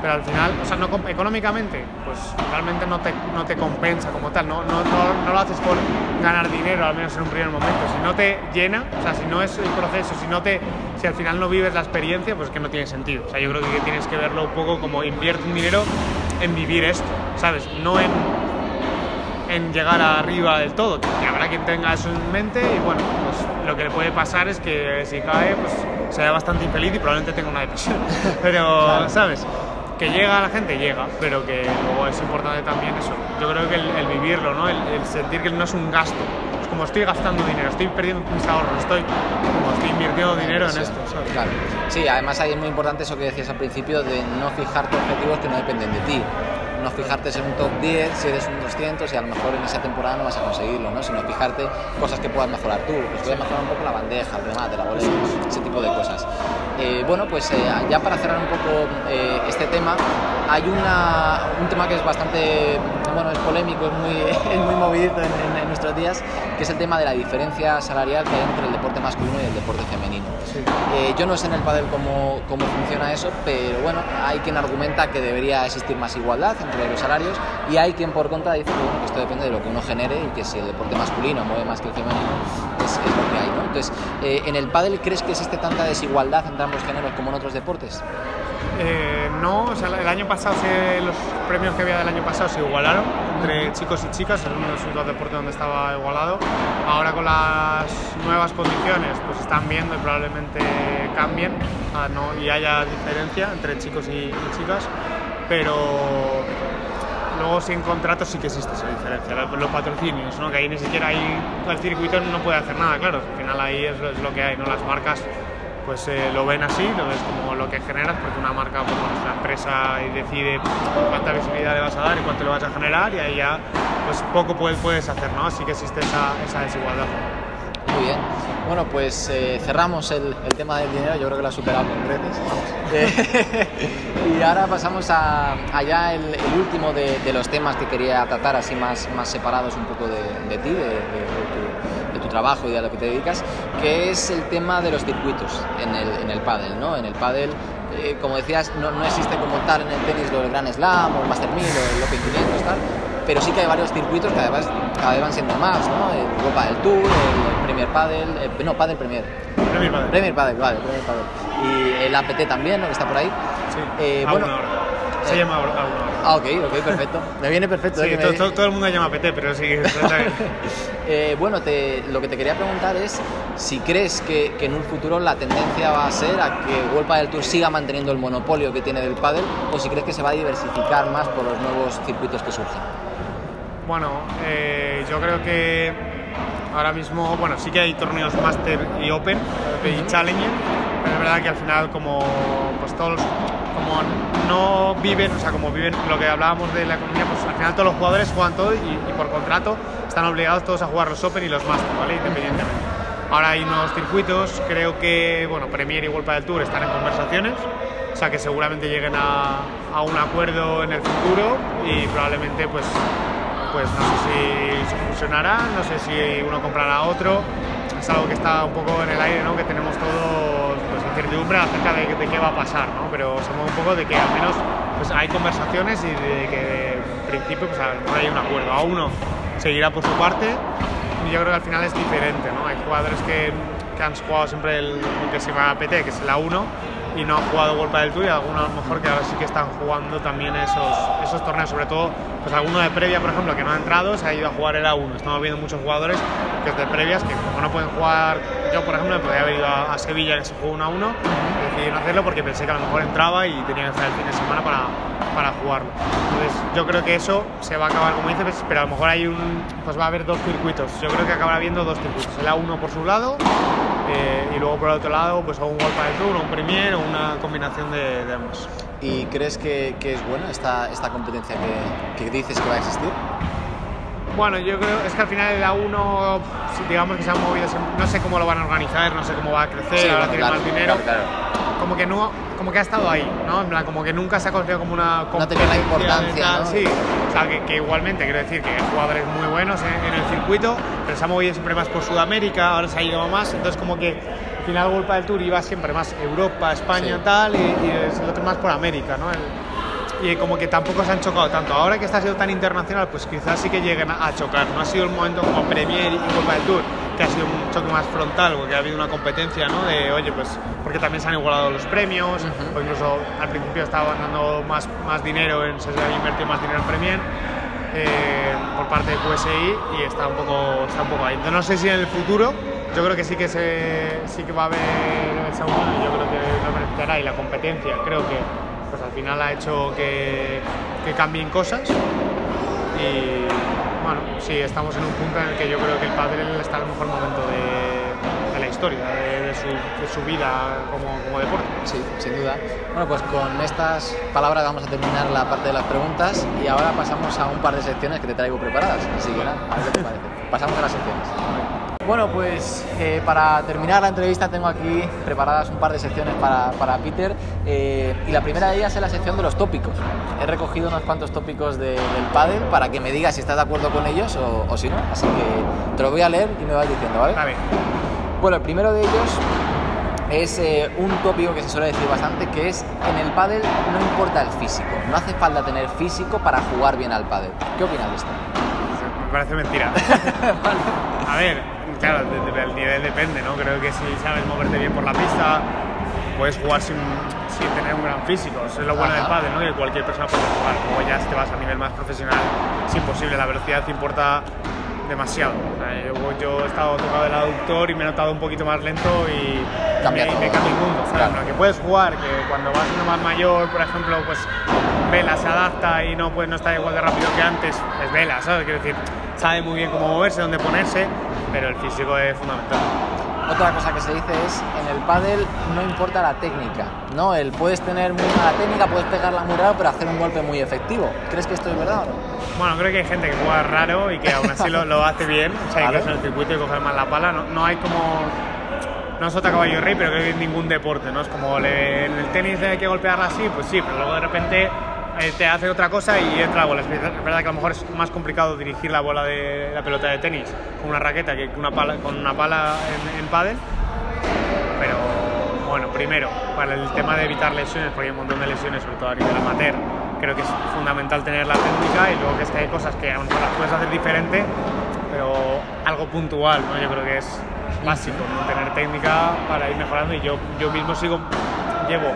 pero al final, o sea, no, económicamente, pues realmente no te, no te compensa como tal, no, no, no, lo haces por ganar dinero, al menos en un primer momento. Si no te llena, o sea, si no es el proceso, si, no te, si al final no vives la experiencia, pues que no tiene sentido. O sea, yo creo que tienes que verlo un poco como invierte un dinero en vivir esto, ¿sabes? No en, en llegar arriba del todo, que habrá quien tenga eso en mente y bueno, pues lo que le puede pasar es que si cae, pues sea bastante infeliz y probablemente tenga una depresión. [laughs] Pero, ¿sabes? Que llega a la gente, llega, pero que luego es importante también eso. Yo creo que el, vivirlo, ¿no? El, sentir que no es un gasto. Es como estoy gastando dinero, estoy perdiendo mis ahorros, estoy, como estoy invirtiendo dinero en esto. Claro. Sí, además ahí es muy importante eso que decías al principio de no fijarte objetivos que no dependen de ti no fijarte en un top 10 si eres un 200 y a lo mejor en esa temporada no vas a conseguirlo, ¿no? sino fijarte cosas que puedas mejorar tú. Pues puedes mejorar un poco la bandeja, el remate, la boleta, ese tipo de cosas. Eh, bueno, pues eh, ya para cerrar un poco eh, este tema, hay una, un tema que es bastante, bueno, es polémico, es muy, [laughs] es muy movido en, nuestros días, que es el tema de la diferencia salarial que hay entre el deporte masculino y el deporte femenino. yo no sé en el pádel cómo, cómo funciona eso, pero bueno, hay quien argumenta que debería existir más igualdad entre los salarios y hay quien por contra dice que, esto depende de lo que uno genere y que si el deporte masculino mueve más que el femenino, es, es lo que hay. ¿no? Entonces, ¿en el pádel crees que existe tanta desigualdad entre ambos géneros como en otros deportes? Eh, no, o sea, el año pasado los premios que había del año pasado se igualaron entre chicos y chicas, en uno de los dos deportes donde estaba igualado. Ahora con las nuevas condiciones pues están viendo y probablemente cambien ah, y haya diferencia entre chicos y, chicas, pero luego sin contratos sí que existe esa diferencia, los patrocinios, ¿no? que ahí ni siquiera hay, el circuito no puede hacer nada, claro, al final ahí es, es lo que hay, ¿no? las marcas pues eh, lo ven así, lo ves como lo que generas, porque una marca, pues, es una empresa y decide cuánta visibilidad le vas a dar y cuánto le vas a generar y ahí ya pues poco puedes, hacer, ¿no? Así que existe esa, desigualdad. Muy bien. Bueno, pues eh, cerramos el, tema del dinero, yo creo que lo ha superado con creces. [laughs] y ahora pasamos a, allá el, último de, de, los temas que quería tratar, así más, más separados un poco de ti, de, trabajo y a lo que te dedicas, que es el tema de los circuitos en el, en el pádel, ¿no? En el pádel, eh, como decías, no, no, existe como tal en el tenis lo del Grand Slam o el Master 1000 o el Open 500, tal, pero sí que hay varios circuitos que además cada vez van siendo más, ¿no? El Copa del Tour, el Premier Padel, eh, no, Padel Premier. Premier Padel. Premier Padel, vale, Premier Padel. Y el APT también, ¿no? Que está por ahí. Sí, eh, bueno, Se llama ahora. Ah, ok, ok, perfecto. [laughs] Me viene perfecto. Sí, todo, todo, el mundo llama PT, pero sí. [laughs] eh, bueno, te, lo que te quería preguntar es si crees que, que, en un futuro la tendencia va a ser a que World del Tour siga manteniendo el monopolio que tiene del pádel o si crees que se va a diversificar más por los nuevos circuitos que surgen. Bueno, eh, yo creo que ahora mismo, bueno, sí que hay torneos Master y Open y Challenger, pero es verdad que al final como pues todos como no viven, o sea, como viven lo que hablábamos de la economía, pues al final todos los jugadores juegan todo y, por contrato están obligados todos a jugar los Open y los Master, ¿vale? Independientemente. Ahora hay nuevos circuitos, creo que, bueno, Premier y World del Tour están en conversaciones, o sea que seguramente lleguen a, a un acuerdo en el futuro y probablemente pues pues no sé si se fusionará, no sé si uno comprará a otro, es algo que está un poco en el aire, ¿no? que tenemos todos pues, incertidumbre acerca de, de, qué va a pasar, ¿no? pero somos un poco de que al menos pues, hay conversaciones y de que en principio pues, no hay un acuerdo. A uno seguirá por su parte y yo creo que al final es diferente. ¿no? Hay jugadores que, que han jugado siempre el que se llama PT, que es la 1, y no han jugado World del Tour y algunos a lo mejor que ahora sí que están jugando también esos, esos torneos, sobre todo pues alguno de previa, por ejemplo, que no ha entrado, se ha ido a jugar el A1. Estamos viendo muchos jugadores que es de previas que como no pueden jugar, yo por ejemplo me podría haber ido a, Sevilla que se jugó un A1, decidí no hacerlo porque pensé que a lo mejor entraba y tenía que estar el fin de semana para, para jugarlo. Entonces yo creo que eso se va a acabar como dices, pero a lo mejor hay un, pues va a haber dos circuitos. Yo creo que acabará habiendo dos circuitos, el A1 por su lado eh, y luego por el otro lado pues un World del Tour, un Premier o una combinación de, ambos. ¿Y crees que, es buena esta, esta competencia que dices que va a existir? Bueno, yo creo es que al final el A1, digamos que se han movido, no sé cómo lo van a organizar, no sé cómo va a crecer, ahora tiene más dinero. Como que no, como que ha estado ahí, ¿no? En plan, como que nunca se ha considerado como una No tiene la importancia, ¿no? Sí, o sea, que, que, igualmente, quiero decir que hay jugadores muy buenos en, el circuito, pero se ha movido siempre más por Sudamérica, ahora se ha ido más, entonces como que al final Golpa del Tour iba siempre más Europa, España, tal, y, y, el otro más por América, ¿no? El, y como que tampoco se han chocado tanto. Ahora que está siendo tan internacional, pues quizás sí que lleguen a chocar. No ha sido el momento como Premier y Copa del Tour, que ha sido un choque más frontal, porque ha habido una competencia, ¿no? De, oye, pues, porque también se han igualado los premios, o incluso al principio estaban dando más, más dinero, en, se había invertido más dinero en Premier. Eh, por parte de QSI y está un poco está un poco ahí. no sé si en el futuro yo creo que sí que se, sí que va a haber esa unión yo creo que lo beneficiará y la competencia creo que final ha hecho que, que cambien cosas y bueno, sí, estamos en un punto en el que yo creo que el padre está en el mejor momento de, de la historia, de, su, de su, vida como, como, deporte. Sí, sin duda. Bueno, pues con estas palabras vamos a terminar la parte de las preguntas y ahora pasamos a un par de secciones que te traigo preparadas. Así que nada, a ver qué te parece. Pasamos a las secciones. Bueno, pues eh, para terminar la entrevista tengo aquí preparadas un par de secciones para, para Peter eh, y la primera de ellas es la sección de los tópicos. He recogido unos cuantos tópicos de, del pádel para que me digas si estás de acuerdo con ellos o, o, si no. Así que te lo voy a leer y me vas diciendo, ¿vale? A ver. Bueno, el primero de ellos es eh, un tópico que se suele decir bastante, que es en el pádel no importa el físico, no hace falta tener físico para jugar bien al pádel. ¿Qué opinas de esto? Me parece mentira. vale. [laughs] A ver, claro, el nivel depende, ¿no? Creo que si sabes moverte bien por la pista, puedes jugar sin, sin tener un gran físico. Eso es lo bueno Ajá. del pádel, ¿no? Que cualquier persona puede jugar. Luego ya te vas a nivel más profesional, es imposible. La velocidad te importa demasiado. Yo, yo, he estado tocado el aductor y me he notado un poquito más lento y cambia me, cambia el mundo. Claro. Que puedes jugar, que cuando vas siendo más mayor, por ejemplo, pues Vela se adapta y no, pues, no está igual de rápido que antes, es Vela, ¿sabes? Quiero decir, sabe muy bien cómo moverse, dónde ponerse, pero el físico es fundamental. Otra cosa que se dice es, en el pádel no importa la técnica, ¿no? El puedes tener muy mala técnica, puedes pegarla muy raro, pero hacer un golpe muy efectivo. ¿Crees que esto es verdad o no? Bueno, creo que hay gente que juega raro y que aún así lo, lo hace bien, o sea, [laughs] incluso en el circuito y coger más la pala, no, no hay como no es otra caballo rey, pero creo que en ningún deporte, ¿no? Es como le, en el tenis hay que golpearla así, pues sí, pero luego de repente eh, te hace otra cosa y entra la bola. Es verdad que a lo mejor es más complicado dirigir la bola de la pelota de tenis con una raqueta que una pala, con una pala en, en pádel, pero bueno, primero, para el tema de evitar lesiones, porque hay un montón de lesiones, sobre todo a nivel amateur, creo que es fundamental tener la técnica y luego que es que hay cosas que a lo mejor las puedes hacer diferente, pero algo puntual, ¿no? Yo creo que es básico, ¿no? tener técnica para ir mejorando y yo, yo mismo sigo, llevo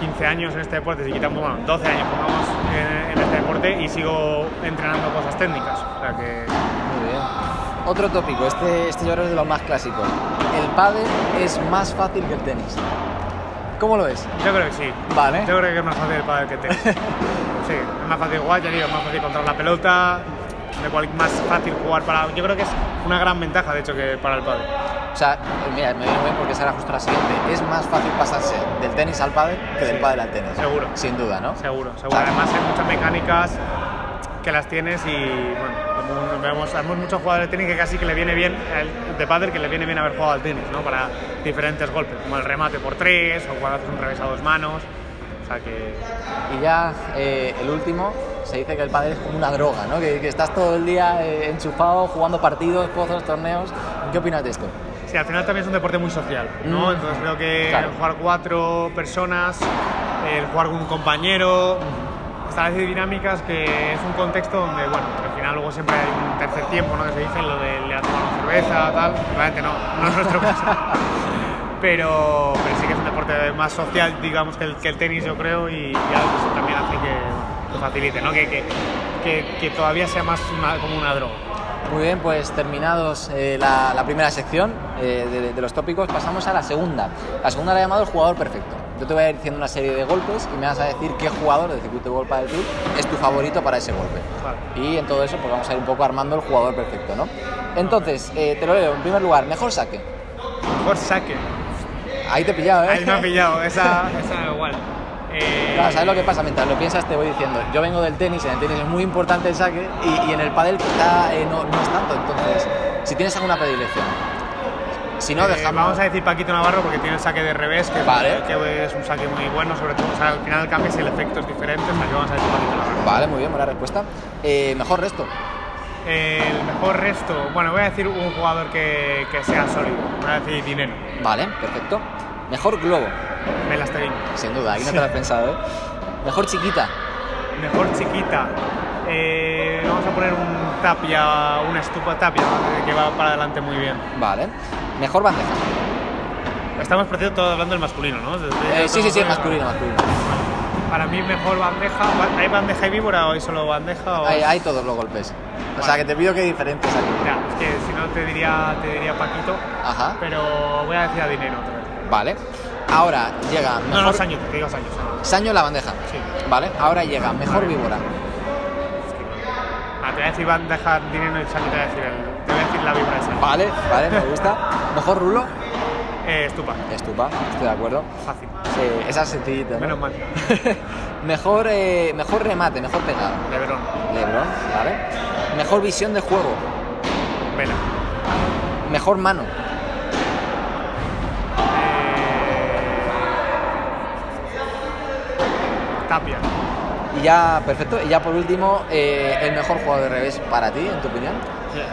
15 años en este deporte, si quitamos, bueno, 12 años pongamos en, en, este deporte y sigo entrenando cosas técnicas. O sea que... Muy bien. Otro tópico, este, este yo creo es de los más clásicos. El pádel es más fácil que el tenis. ¿Cómo lo ves? Yo creo que sí. Vale. Yo creo que es más fácil el pádel que el tenis. [laughs] sí, es más fácil jugar, ya digo, es más fácil controlar la pelota, de cual, más fácil jugar para... Yo creo que es una gran ventaja, de hecho, que para el pádel. O sea, mira, me viene bien porque será justo la siguiente. Es más fácil pasarse del tenis al pádel que del pádel al tenis. Seguro. Sin duda, ¿no? Seguro, seguro. Claro. Además hay muchas mecánicas que las tienes y, bueno, vemos, vemos muchos jugadores de tenis que casi que le viene bien, el, de pádel que le viene bien haber jugado al tenis, ¿no? Para diferentes golpes, como el remate por tres o cuando haces un revés a dos manos. Sea que... Y ya eh, el último, se dice que el pádel es como una droga, ¿no? Que, que estás todo el día eh, enchufado, jugando partidos, pozos, torneos. ¿Qué opinas de esto? Sí, al final también es un deporte muy social, ¿no? Mm. Entonces creo que claro. el jugar cuatro personas, el jugar con un compañero, establece dinámicas que es un contexto donde, bueno, al final luego siempre hay un tercer tiempo, ¿no? Que se dice lo de le a tomar una cerveza, tal. Realmente no, no es nuestro [laughs] caso. pero, pero sí que es un deporte más social, digamos, que el, que el tenis, yo creo, y, y eso también hace que, que facilite, ¿no? Que, que, que, que todavía sea más una, como una droga. Muy bien, pues terminados eh, la, la, primera sección eh, de, de, los tópicos, pasamos a la segunda. La segunda la he llamado el jugador perfecto. Yo te voy a ir diciendo una serie de golpes y me vas a decir qué jugador del circuito de golpe del Tour es tu favorito para ese golpe. Vale. Y en todo eso pues vamos a ir un poco armando el jugador perfecto, ¿no? Entonces, eh, te lo leo. En primer lugar, mejor saque. Mejor saque. Ahí te he pillado, ¿eh? Ahí me ha pillado, [laughs] esa, esa igual. Eh... Claro, ¿sabes lo que pasa? Mientras lo piensas te voy diciendo, yo vengo del tenis, en el tenis es muy importante el saque y, y en el pádel quizá eh, no, no, es tanto, entonces, si tienes alguna predilección. Si no, eh. Vamos a decir Paquito Navarro porque tiene el saque de revés, que, vale. que es un saque muy bueno, sobre todo, o sea, al final cambias el efecto es diferente, así que vamos a decir Paquito Navarro. Vale, muy bien, buena respuesta. Eh, mejor resto. El mejor resto, bueno, voy a decir un jugador que, que sea sólido, voy a decir Dinero. Vale, perfecto. Mejor globo. Melasteguín. Sin duda, ahí no te lo has [laughs] pensado, ¿eh? Mejor chiquita. Mejor chiquita. Eh, vamos a poner un tapia, una estupa tapia, que va para adelante muy bien. Vale. Mejor bandeja. Estamos, por cierto, hablando del masculino, ¿no? Eh, sí, sí, sí, masculino, masculino. Para mí, mejor bandeja. ¿Hay bandeja y víbora o hay solo bandeja? O... Hay, hay, todos los golpes. O sea, que te pido que diferentes aquí. Ya, es que si no te diría, te diría Paquito. Ajá. Pero voy a decir a dinero otra vez. Vale. Ahora llega. Mejor... No, no, Saño, que digas Saño. Saño la bandeja. Sí. Vale. Ahora llega. Mejor vale. víbora. Ah, te voy a decir bandeja, dinero y Saño, te voy a decir, el, te voy a decir la víbora esa. Vale, vale, me gusta. Mejor rulo. Eh, estupa. Estupa, estoy de acuerdo. Fácil. Eh, esa es sencillita. ¿no? Menos mal. [laughs] mejor, eh, mejor remate, mejor pegada. Lebron. Lebron, vale. Mejor visión de juego. Vela. Mejor mano. Eh... Tapia. Y ya, perfecto. Y ya por último, eh, el mejor jugador de revés para ti, en tu opinión.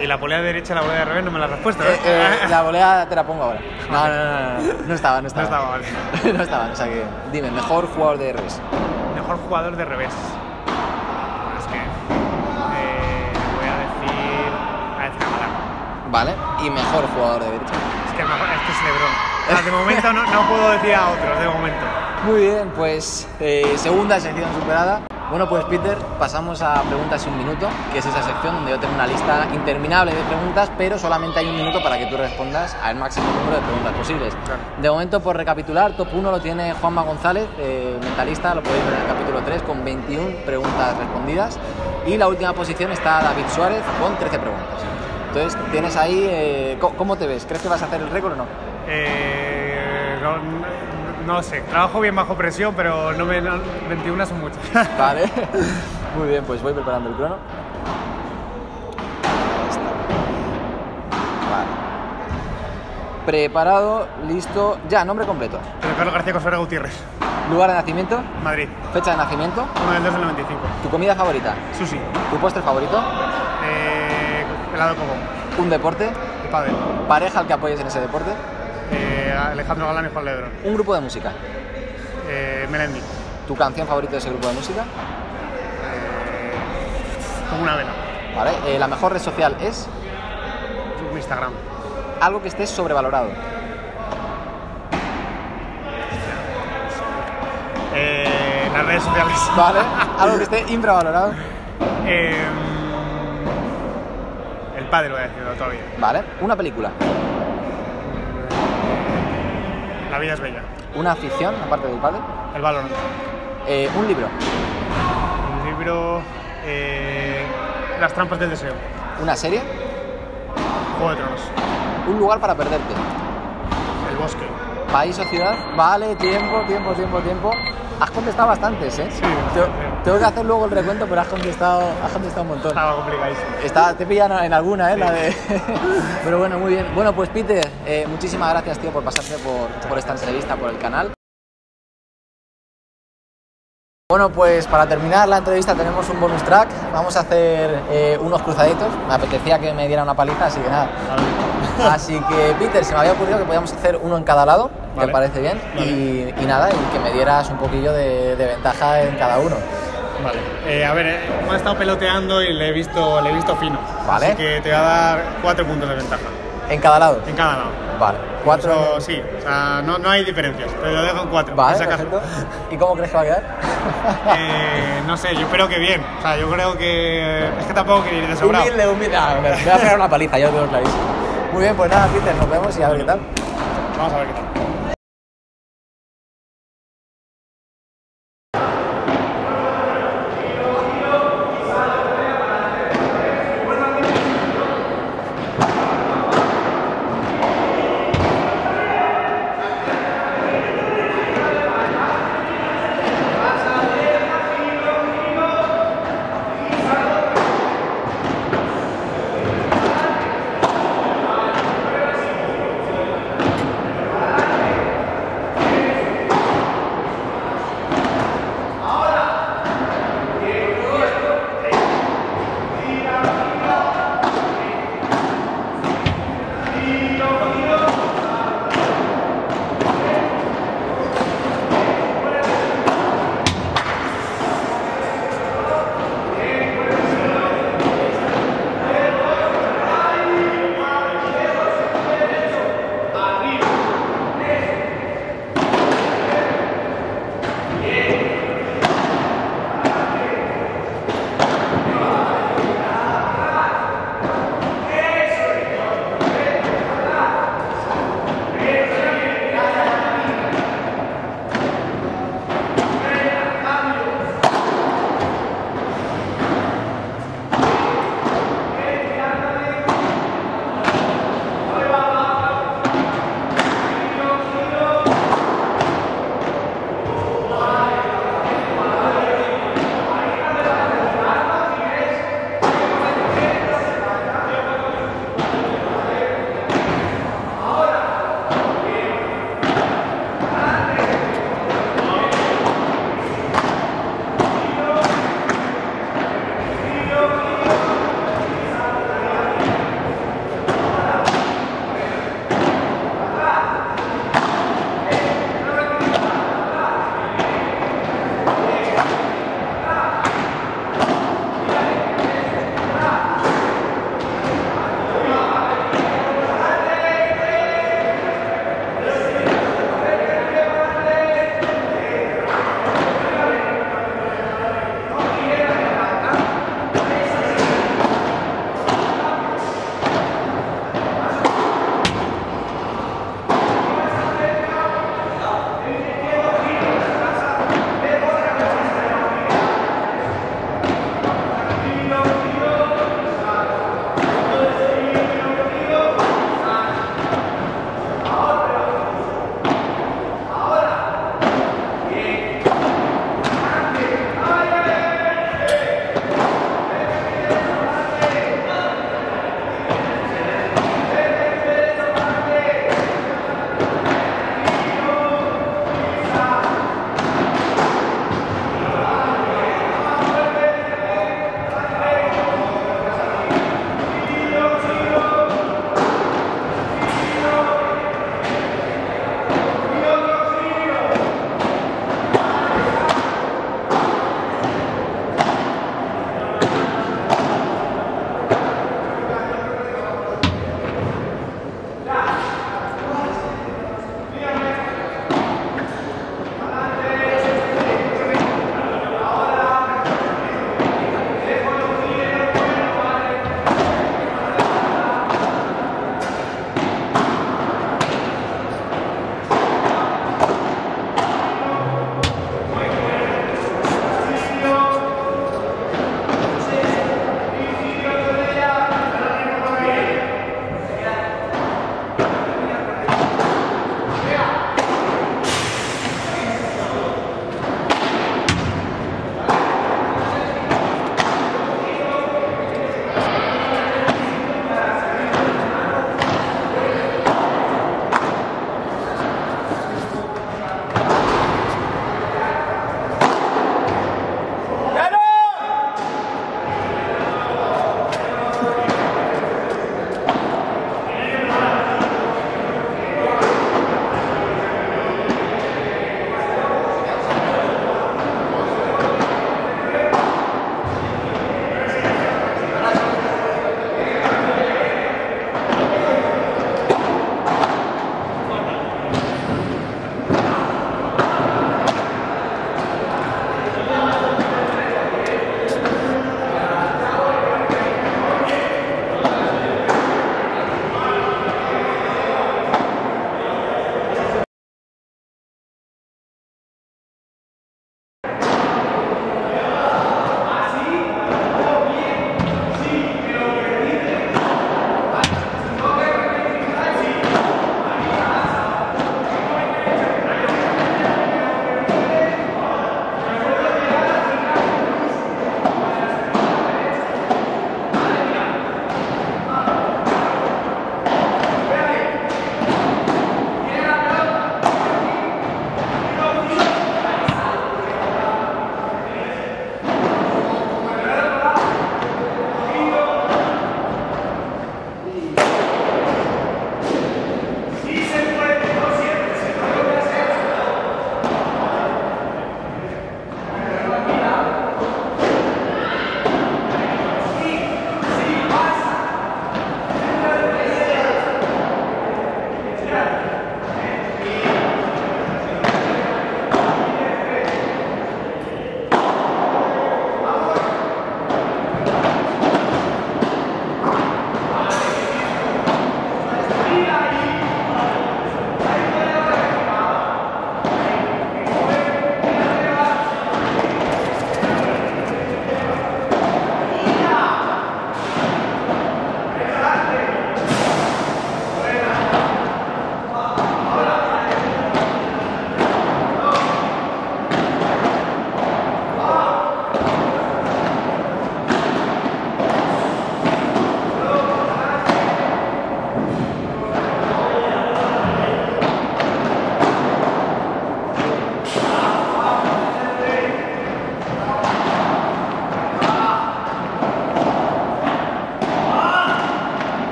Y la volea derecha y la volea de revés no me la has respuesto. ¿eh? Eh, [laughs] la volea te la pongo ahora. No, no, no, no, no estaba, no estaba. No estaba, vale. [laughs] no estaba, o sea que dime, mejor jugador de revés. Mejor jugador de revés. Es que eh, voy a decir. A. Vale, y mejor jugador de derecha. Es que, mejor, es, que es Lebron. O sea, de momento no, no, puedo decir a otros, de momento. Muy bien, pues eh, segunda sección superada. Bueno, pues Peter, pasamos a preguntas y un minuto, que es esa sección donde yo tengo una lista interminable de preguntas, pero solamente hay un minuto para que tú respondas al máximo número de preguntas posibles. Claro. De momento, por recapitular, top 1 lo tiene Juanma González, eh, mentalista, lo podéis ver en el capítulo 3, con 21 preguntas respondidas. Y la última posición está David Suárez, con 13 preguntas. Entonces, tienes ahí, eh, ¿cómo te ves? ¿Crees que vas a hacer el récord o no? Eh, no, no sé, trabajo bien bajo presión, pero no me, no, 21 son muchas. [laughs] Vale, muy bien, pues voy preparando el crono. Vale. Preparado, listo, ya, nombre completo. Pedro Carlos García Cosfera Gutiérrez. Lugar de nacimiento. Madrid. Fecha de nacimiento. 1 del 2 del 95. Tu comida favorita. Sushi. Tu postre favorito. Eh, helado coco. Un deporte. El pádel. Pareja al que apoyes en ese deporte. Eh, Alejandro Galán y Juan Lebron. Un grupo de música. Eh, Melendi. ¿Tu canción favorita de ese grupo de música? Eh, como una vela. Vale. Eh, la mejor red social es. Instagram. Algo que estés sobrevalorado. Eh, las redes sociales. [laughs] Vale. Algo que esté [laughs] infravalorado. Eh, el padre lo voy a decir todavía. Vale. Una película. La vida es bella. Una afición, aparte del padre. El balón. Eh, un libro. Un libro. Eh, Las trampas del deseo. Una serie. Juego de Tronos. Un lugar para perderte. El bosque. País o ciudad. Vale, tiempo, tiempo, tiempo, tiempo. Has contestado bastantes, ¿eh? Sí, Te- tengo que hacer luego el recuento, pero has contestado, has contestado un montón. Estaba complicadísimo. Está, te pillan en alguna, ¿eh? La de... [laughs] Pero bueno, muy bien. Bueno, pues Peter, eh, muchísimas gracias, tío, por pasarte por, por esta entrevista, por el canal. Bueno, pues para terminar la entrevista tenemos un bonus track. Vamos a hacer eh, unos cruzaditos. Me apetecía que me diera una paliza, así que nada. [laughs] Así que, Peter, se me había ocurrido que podíamos hacer uno en cada lado, ¿te Vale. parece bien? Y, y nada, y que me dieras un poquillo de, de ventaja en cada uno. Vale. Eh, a ver, eh, hemos estado peloteando y le he visto, le he visto fino. Vale. Así que te voy a dar cuatro puntos de ventaja. En cada lado. En cada lado. Vale. Cuatro. Sí, o sea, no, no hay diferencias. Te lo dejo en cuatro. Vale, perfecto. ¿Y cómo crees que va a quedar? Eh, no sé, yo espero que bien. O sea, yo creo que. Es que tampoco quiero ir de sobrado. Humilde, humilde. Ah, me me voy a pegar una paliza, yo lo tengo clarísimo. Muy bien, pues nada, Peter, nos vemos y a ver qué tal. Vamos a ver qué tal.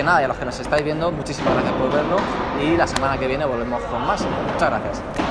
Que nada, y a los que nos estáis viendo, muchísimas gracias por verlo y la semana que viene volvemos con más. Muchas gracias.